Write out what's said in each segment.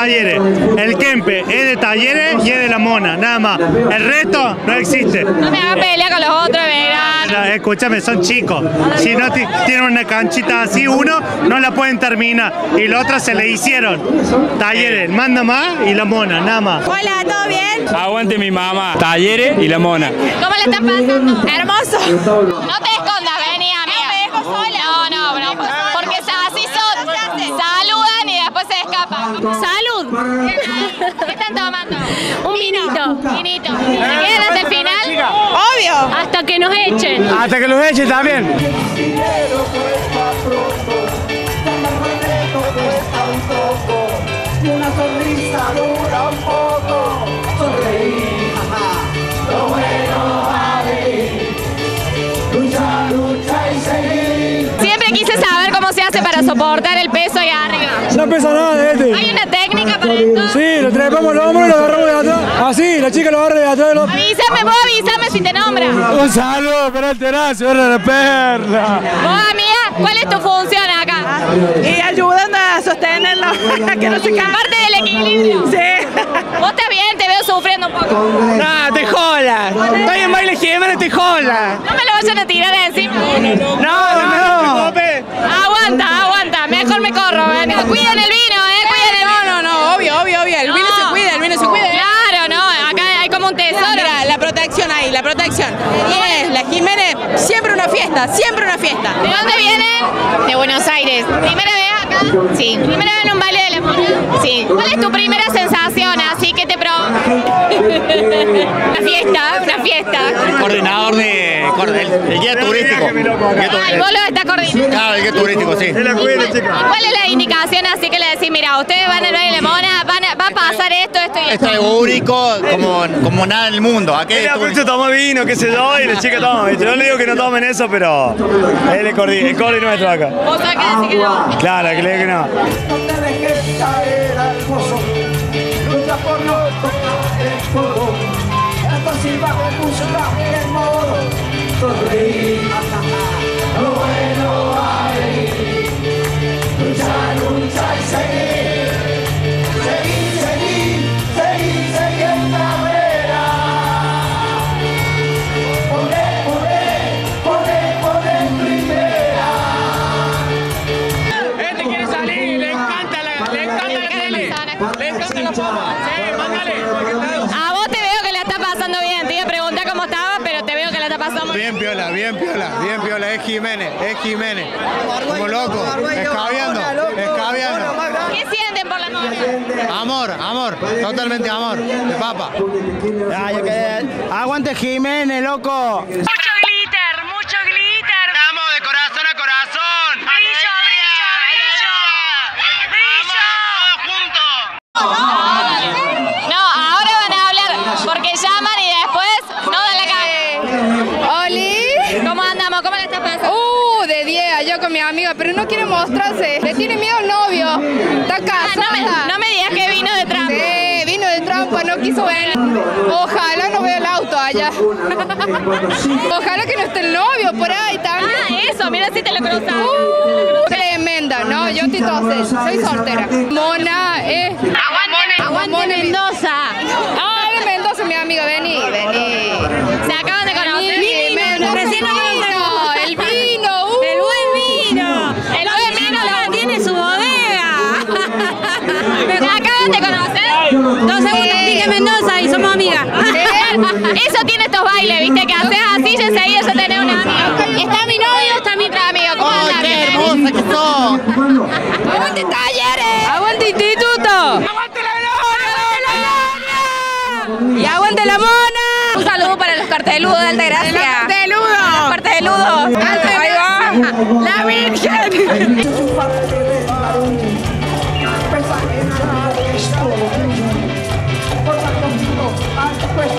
talleres. El Kempe es de talleres y es de la mona, nada más. El resto no existe. No me hagas pelea con los otros. No, Escúchame, son chicos. Si no ti- tienen una canchita así, uno no la pueden terminar. Y la otra se le hicieron. Talleres, manda más y la mona, nada más. Hola, ¿todo bien? Aguante mi mamá. Talleres y la mona. ¿Cómo le están pasando? Hermoso. No te escondas, Un vinito. Vinito. ¿Se quedan hasta el final? Obvio. Hasta que nos echen. Hasta que los echen también. Una sonrisa dura un poco, sonreír, cómo se hace para soportar el peso ahí arriba. No pesa nada este. ¿Hay una técnica para esto? Sí, lo trepamos el hombro y lo agarramos de atrás. Así, la chica lo agarra de atrás hombro. Avísame, vos avísame si te nombra. Un saludo para el terazo, agarra la perla. Vos, amiga, ¿cuál es tu función acá? y ayudando a sostenerlo, que no se caiga. Parte del equilibrio. Sí. Vos estás bien, te veo sufriendo un poco. No, te jola. Estoy en baile Jiménez, te jola. No me lo vayan a tirar de encima. No, no. Es la Jiménez, siempre una fiesta, siempre una fiesta. ¿De dónde vienen? De Buenos Aires. ¿Primera vez acá? Sí. ¿Primera vez en un baile de la mona? Sí. ¿Cuál es tu primera sensación? Así que te provoca. Una fiesta, una fiesta. coordinador de el, el guía turístico. El guía Ay, turístico. vos lo estás coordinando. Claro, el guía turístico, sí. ¿Cuál es la indicación así que le decís, mira, ustedes van al baile mona, van a- va a pasar esto, esto y Esto esto? es único como, como nada en el mundo. Aquí Ella único. toma vino, qué sé yo, y la chica toma. Yo le digo que no tomen eso, pero él es cordi, el cordi nuestro acá. Vos sabés que decís que no. Claro, que le digo que no. No por no tocar el fuego. El modo, sonreír, bien. Piola, bien piola, bien piola. Es Jiménez, es Jiménez. Como loco, escabeando, escabeando. ¿Qué sienten por la mona? Amor, amor, totalmente amor, de papa. Aguante Jiménez, loco. Mucho glitter, mucho glitter. Vamos de corazón a corazón. Brillo, brillo, brillo, brillo. No, ahora van a hablar porque llaman y después no dan la cara. ¡Oli! ¿Cómo andamos? ¿Cómo le estás pasando? ¡Uh! De 10, yo con mi amiga, pero no quiere mostrarse. Le tiene miedo al novio. Está Ah, casada. no, me, no me digas que vino de trampa. Sí, vino de trampa, no quiso venir. Ojalá no vea el auto allá. Ojalá que no esté el novio por ahí también. Ah, eso, mira si te lo cruzas. Uh, tremenda, ¿no? Yo estoy entonces, soy soltera. Mona es... Aguante, aguante Mendoza. Ah, Mendoza, mi amiga, vení, vení. Se acaban de conocer. Eso tiene estos bailes, viste, que haces así y enseguida ya tenés un amigo. Está mi novio, está mi otro amigo. ¿Cómo ¡Ay, andan? qué hermosa que sos! ¡Aguante talleres! ¡Aguante instituto! ¡Aguante la mona! ¡Y aguante la mona! Un saludo para los carteludos de Altagracia. ¡El carteludo! Carteludos. Ahí va. ¡La Virgen! es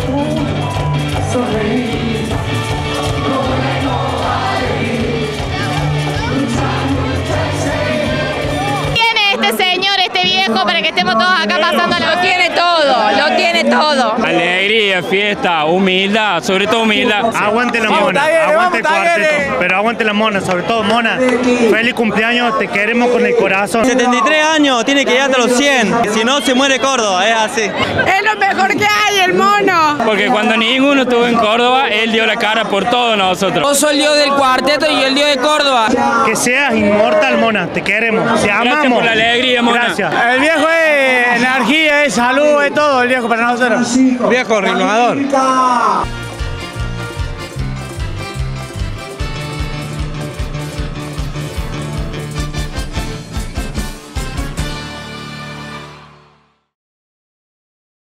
este señor, este viejo, para que estemos todos acá pasando Lo tiene todo, lo tiene todo. Alegría, fiesta, humildad, sobre todo humildad. Aguante la mona, aguante el cuarteto, pero aguante la mona, sobre todo mona. Feliz cumpleaños, te queremos con el corazón. 73 años, tiene que ir hasta los 100, si no se muere Córdoba, es así. Es lo mejor que hay, el mono. Porque cuando ninguno estuvo en Córdoba, él dio la cara por todos nosotros. Yo soy el dios del cuarteto y el dios de Córdoba. Que seas inmortal, mona, te queremos, te amamos. por la alegría, mona. Gracias. El viejo es energía, es salud, es todo el viejo para nosotros. Viejo renovador.